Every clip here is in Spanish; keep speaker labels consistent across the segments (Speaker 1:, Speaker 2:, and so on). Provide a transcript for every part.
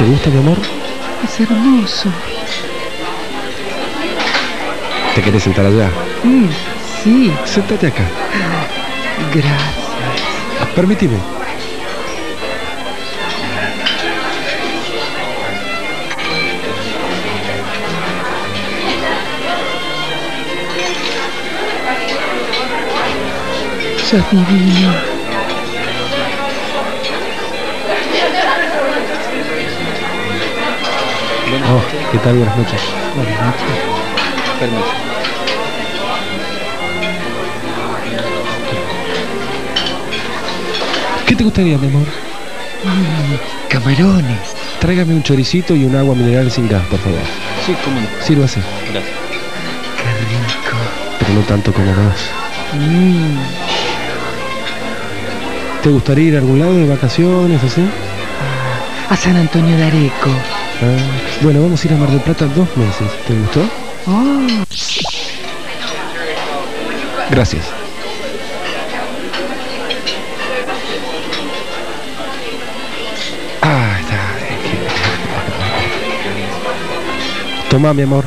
Speaker 1: ¿Te gusta, mi amor?
Speaker 2: Es hermoso.
Speaker 1: ¿Te querés sentar allá?
Speaker 2: Mm, sí,
Speaker 1: Séntate acá.
Speaker 2: gracias.
Speaker 1: Permíteme.
Speaker 2: Sos divino.
Speaker 1: Oh, ¿qué tal? Buenas noches.
Speaker 2: Buenas noches.
Speaker 3: Permiso.
Speaker 1: ¿Qué te gustaría, mi amor?
Speaker 2: Camarones.
Speaker 1: Tráigame un choricito y un agua mineral sin gas, por favor.
Speaker 3: Sí, cómo no.
Speaker 1: Sírvase,
Speaker 3: Gracias.
Speaker 2: Qué rico.
Speaker 1: pero no tanto como vos.
Speaker 2: Mm,
Speaker 1: ¿Te gustaría ir a algún lado de vacaciones, así?
Speaker 2: A San Antonio de Areco.
Speaker 1: Ah, bueno, vamos a ir a Mar del Plata dos meses. ¿Te gustó?
Speaker 2: Oh,
Speaker 1: Gracias. Ah, está. Toma, mi amor.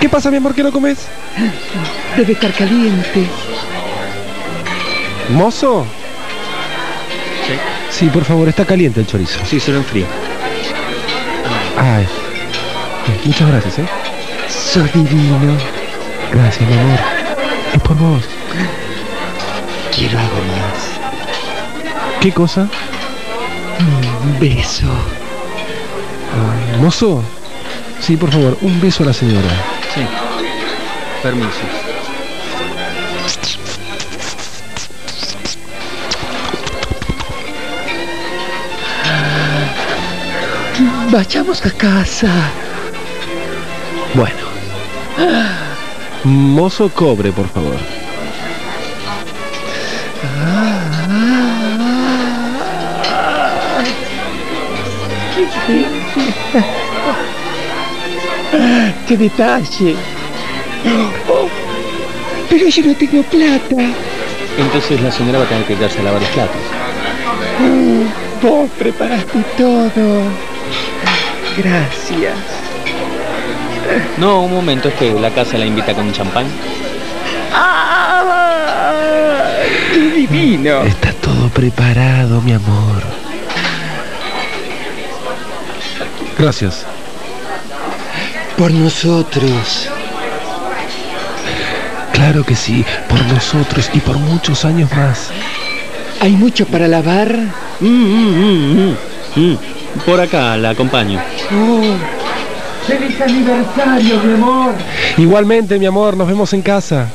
Speaker 1: ¿Qué pasa, mi amor, que no comes?
Speaker 2: debe estar caliente.
Speaker 1: ¿Mozo?
Speaker 3: Sí.
Speaker 1: Por favor, está caliente el chorizo.
Speaker 3: Sí, solo enfrío.
Speaker 1: Ay. Muchas gracias, ¿eh?
Speaker 2: Sos divino.
Speaker 1: Gracias, mi amor. Es por vos.
Speaker 2: Quiero algo más.
Speaker 1: ¿Qué cosa?
Speaker 2: Un beso.
Speaker 1: ¿Mozo? Sí, por favor, un beso a la señora.
Speaker 3: Sí. Permiso.
Speaker 2: Vayamos a casa.
Speaker 1: Bueno. Mozo cobre, por favor.
Speaker 2: ¡Qué detalle! Oh, pero yo no tengo plata.
Speaker 3: Entonces la señora va a tener que quedarse a lavar los platos.
Speaker 2: Vos preparaste todo. Gracias.
Speaker 3: No, un momento, es que la casa la invita con un champán.
Speaker 2: ¡Ah! ¡Qué divino!
Speaker 1: Está todo preparado, mi amor. Gracias.
Speaker 2: Por nosotros.
Speaker 1: Claro que sí, por nosotros y por muchos años más.
Speaker 2: ¿Hay mucho para lavar?
Speaker 3: Mm, mm, mm, mm, mm. Por acá, la acompaño.
Speaker 2: Oh, ¡Feliz aniversario, mi amor!
Speaker 1: Igualmente, mi amor, nos vemos en casa.